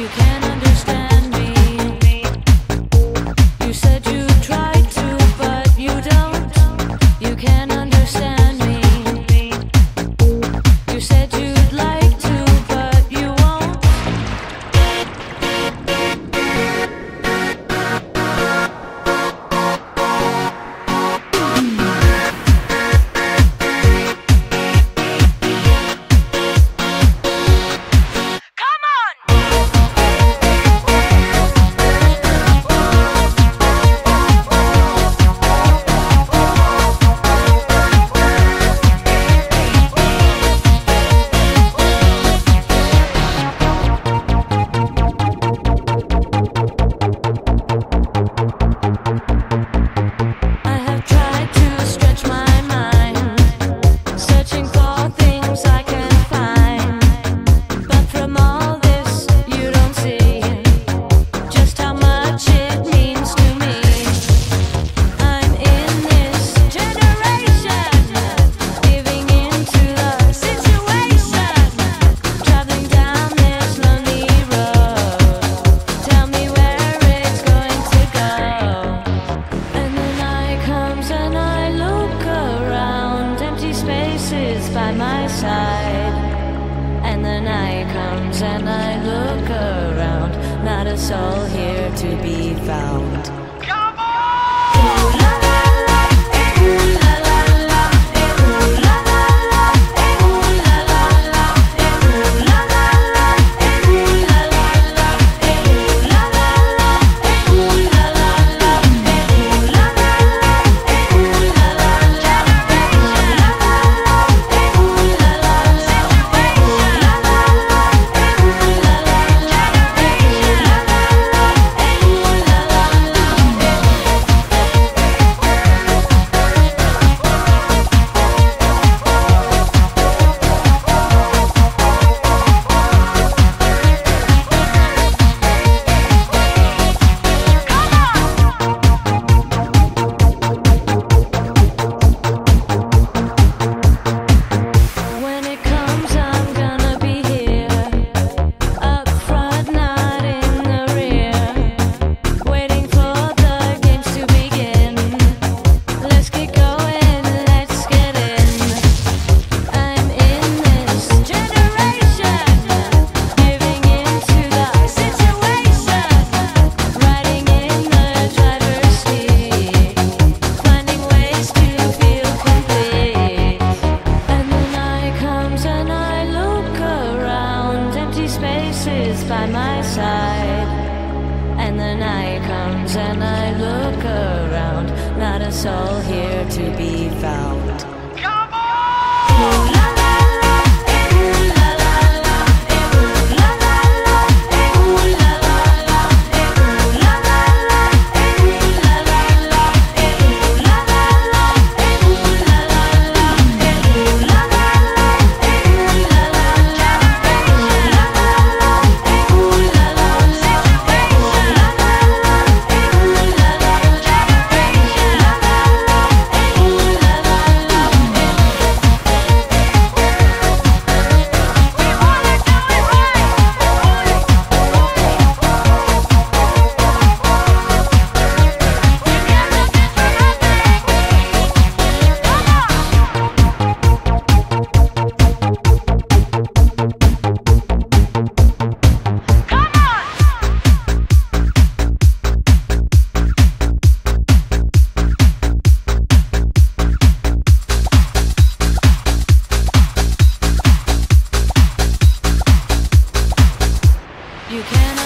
You can by my side. And the night comes and I look around, not a soul here to be found. the night comes and I look around, not a soul here to be found. you can